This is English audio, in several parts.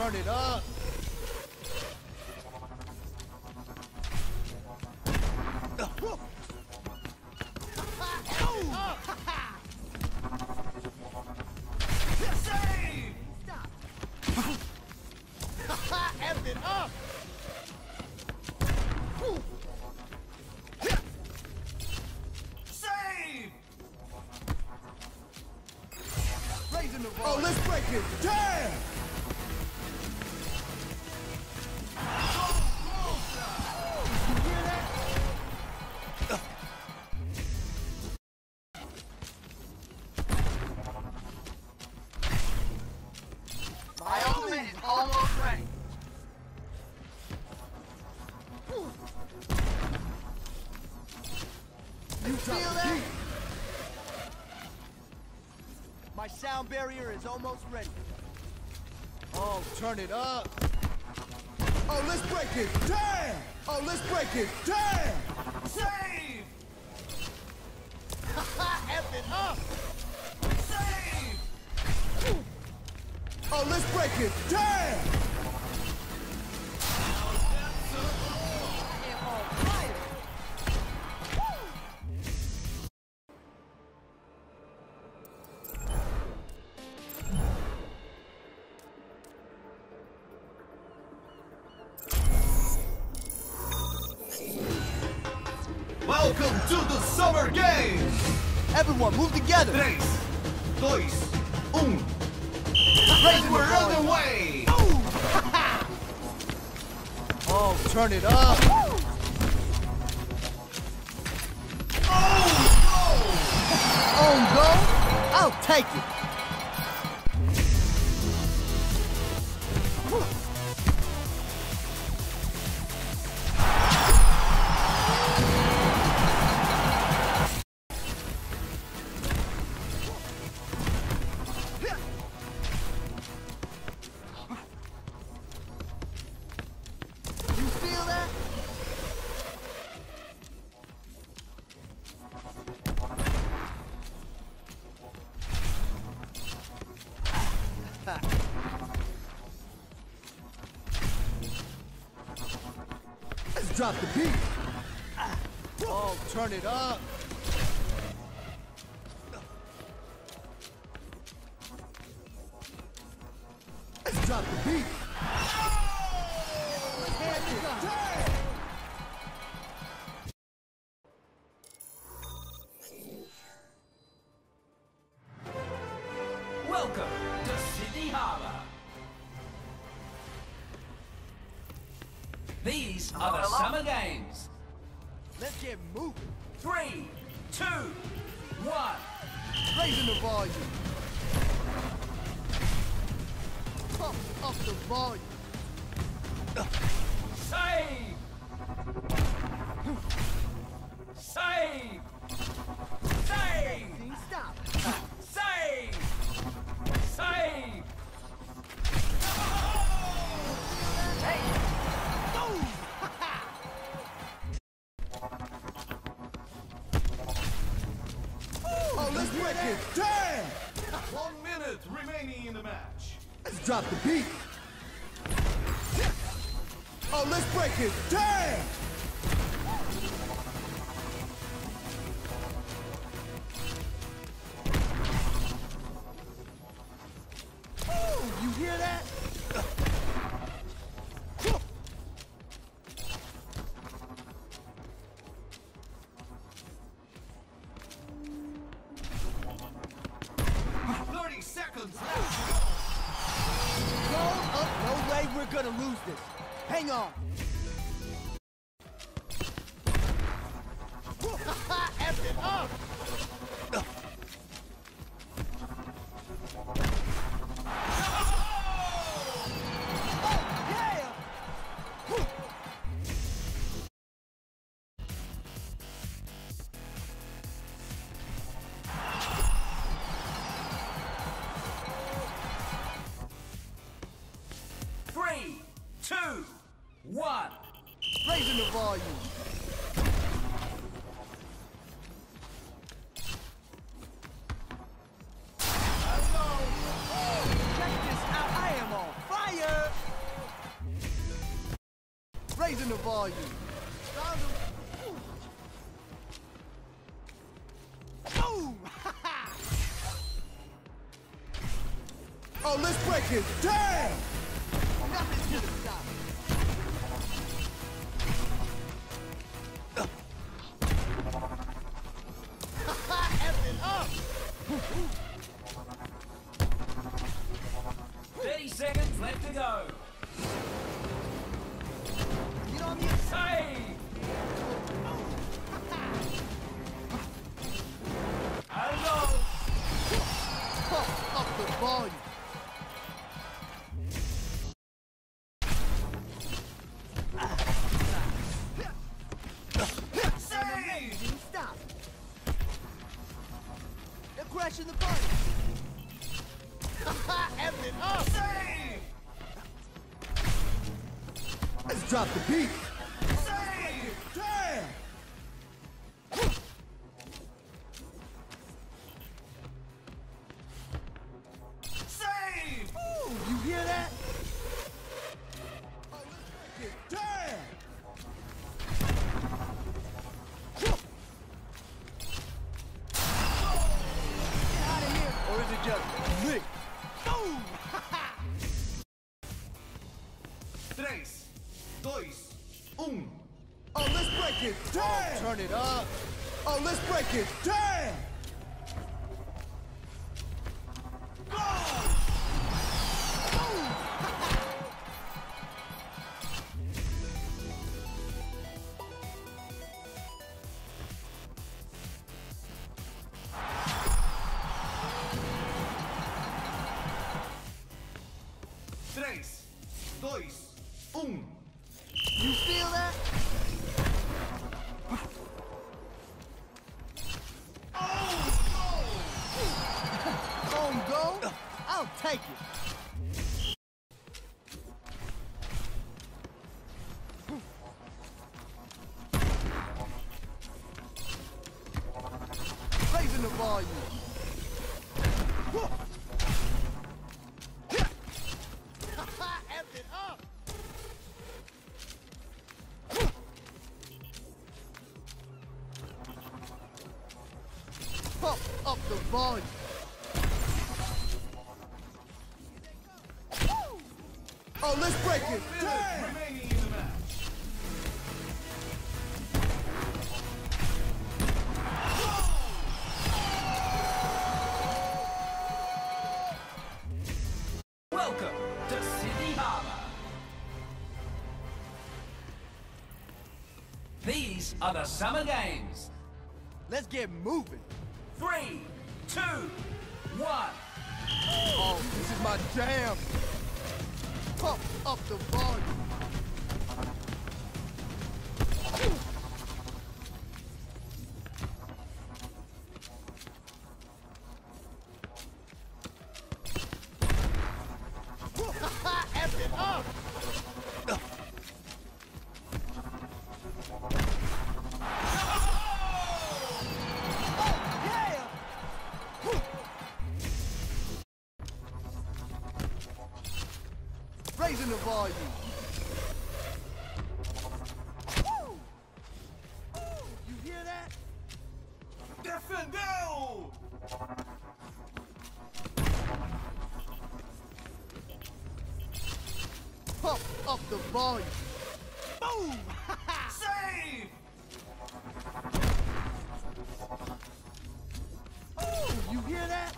turn it up. My sound barrier is almost ready. Oh, turn it up. Oh, let's break it. Damn! Oh, let's break it. Damn! Save! F it up. Save! Oh, let's break it. Damn! Together. Um. We're on the way! Oh, turn it up. On go. I'll take it. Welcome to Sydney Harbour. These are the Summer Games. Let's get moving. Three, two, one. Raising the volume. Pump up the volume. Save! Save! Raising the volume. Boom! Oh, let's break it. Damn! Nothing's gonna Let's drop the beat. 3, 2, 1. You feel that? Oh, no! Home go? I'll take it. Let's break it. Damn! remaining in the match. Welcome to Sydney Harbour. These are the Summer Games. Let's get moving. Three, two, one. Oh, this is my jam. Pump up the volume. Pump up the volume. Boom! Save! Oh, you hear that?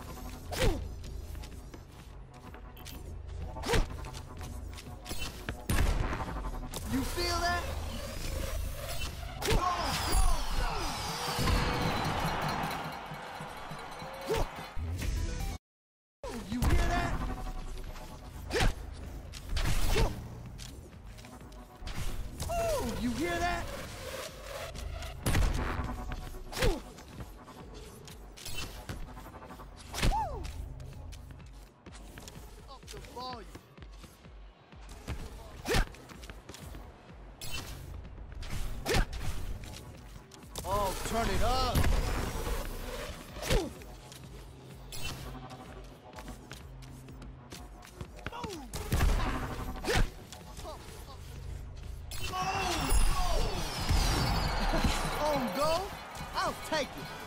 Turn it up. On go, I'll take it.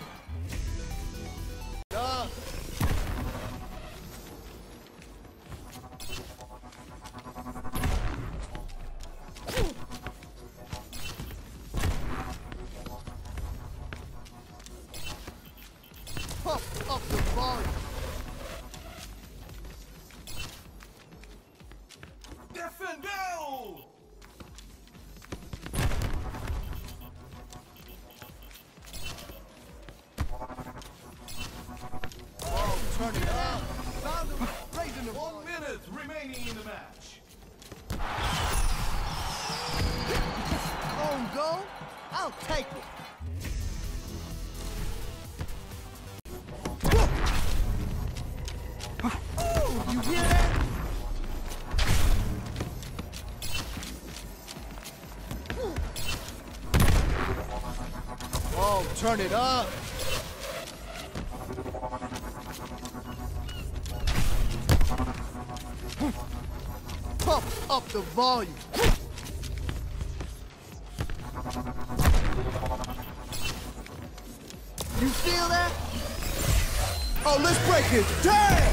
turn it up. Pump up the volume. You feel that? Oh, let's break it Damn!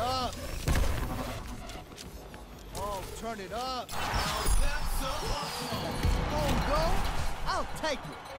up. Oh, turn it up. Oh, go. I'll take it.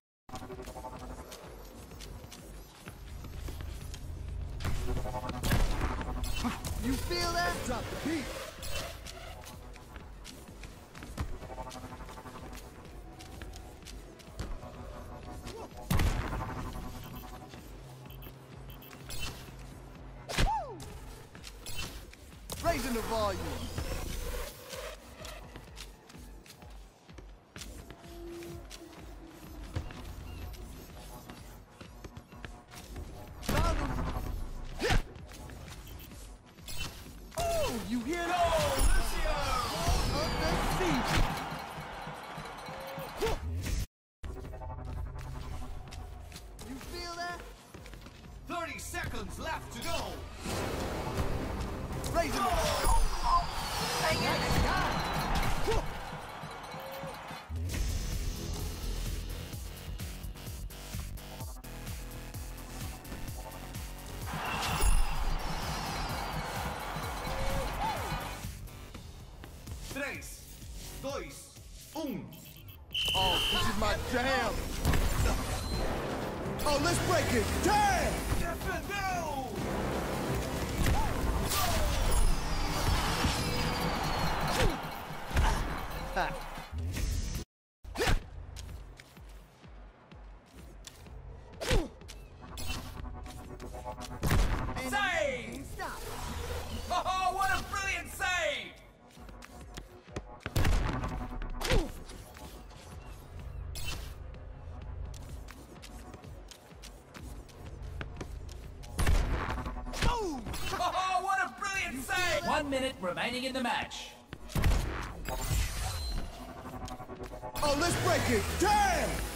Luciano! On the feet! remaining in the match. Oh, let's break it. Damn!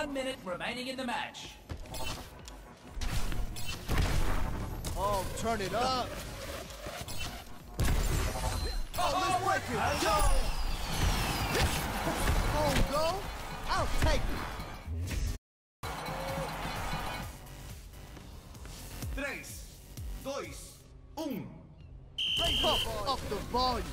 One minute remaining in the match. Oh, turn it up. Oh, let's break it. On go. I'll take it. Tres, dois, um. Pump up the volume.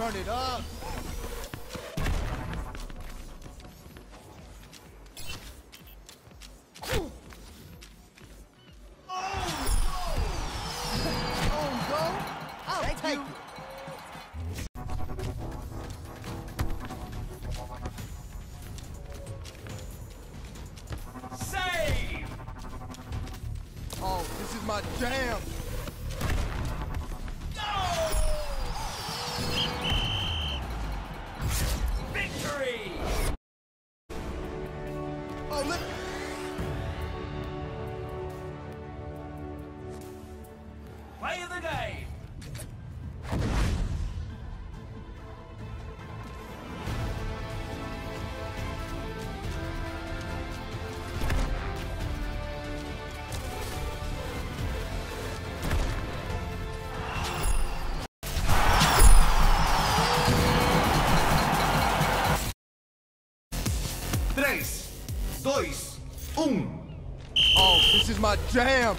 Turn it up. Jam.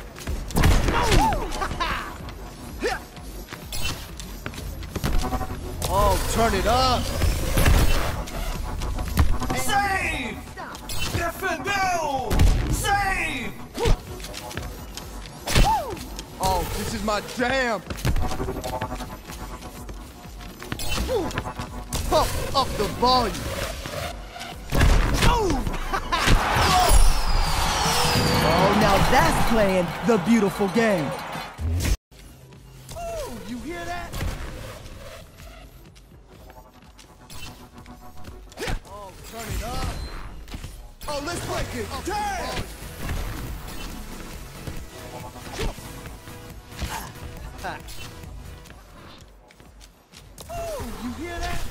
Oh, turn it up. Save! Defendeu! Save! Oh, this is my jam. Pump up the volume. The beautiful game. Ooh, you hear that? Oh, turn it up. Oh, let's break it. Oh. Damn. Ooh, you hear that?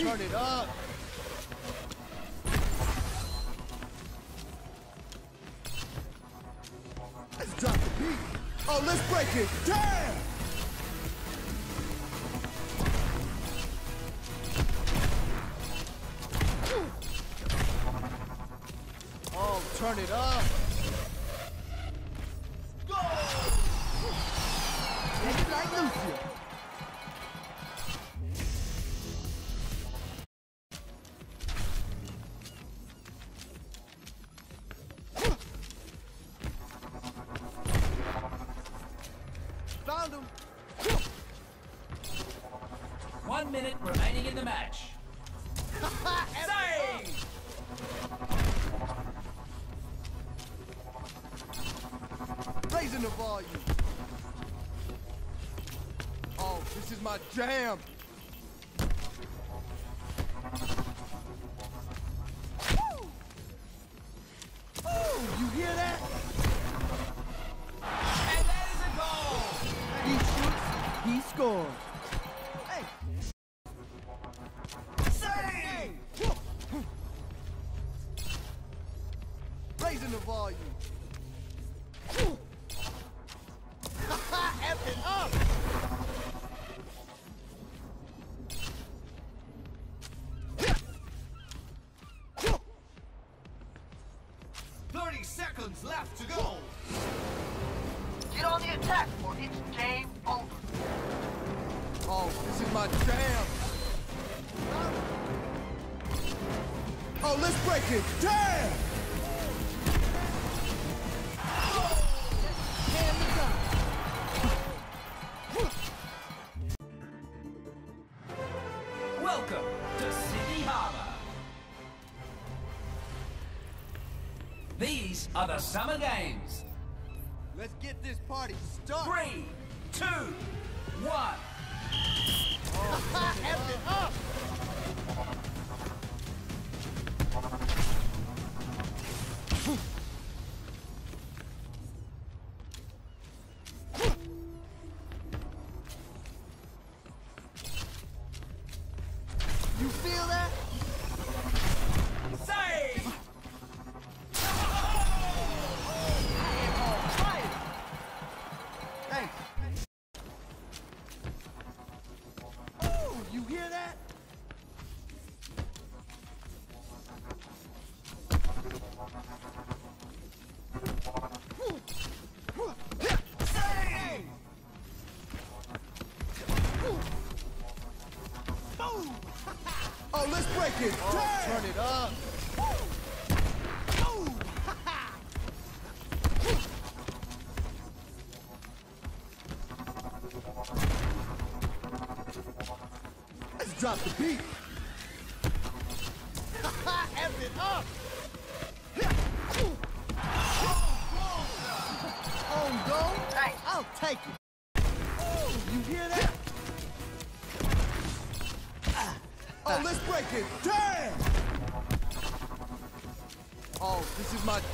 Turn it up. One minute remaining in the match. Save! Raising the volume. Oh, this is my jam. My jam. Oh, let's break it. Damn! Welcome to Sydney Harbour. These are the Summer Games. Let's get this party started. Three, two, one. Let's break. Turn it up. Let's drop the beat.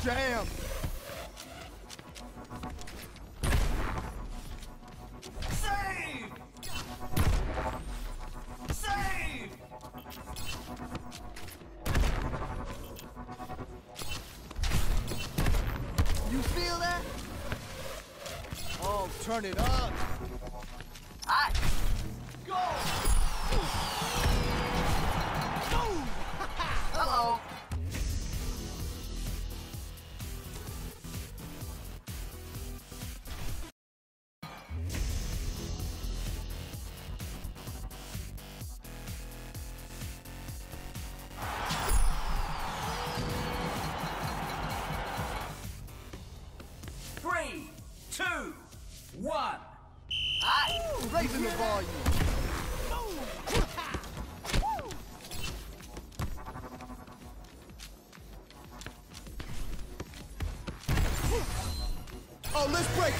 Jam. You feel that? Oh, turn it up.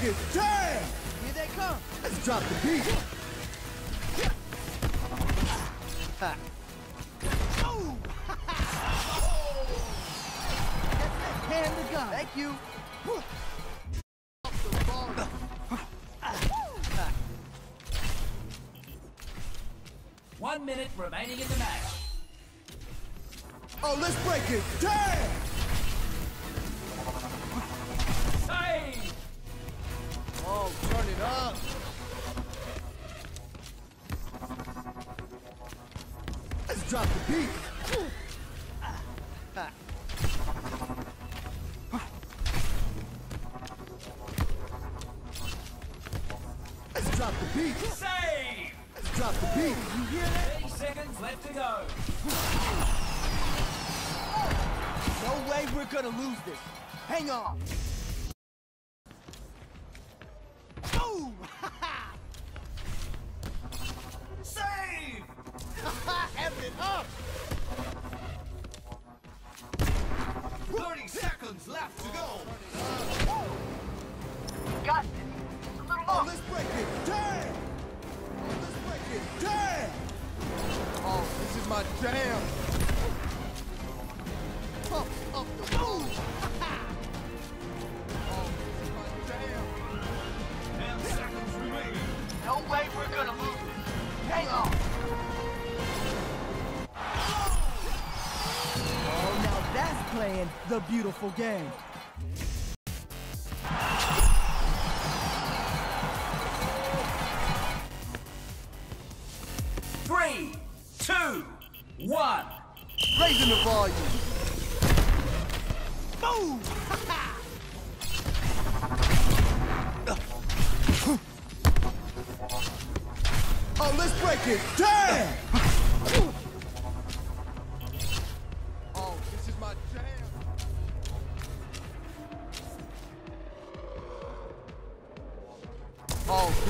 It. Damn! Here they come. Let's drop the beat. Ha. Hand the gun. Thank you. One minute remaining in the match. Oh, let's break it. Damn! Turn it up. Let's drop the beat. Let's drop the beat. Save! Let's drop the beat. You hear that? 30 seconds left to go. No way we're gonna lose this. Hang on. Beautiful game.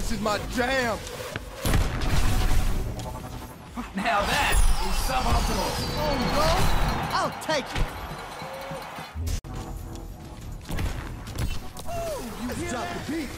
This is my jam. Now that is suboptimal. Oh, no! I'll take it. Ooh, you Let's hear drop that? the beat.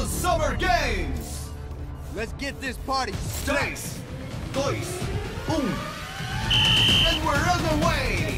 The Summer Games! Let's get this party. Tres, dois, um. And we're underway! Save!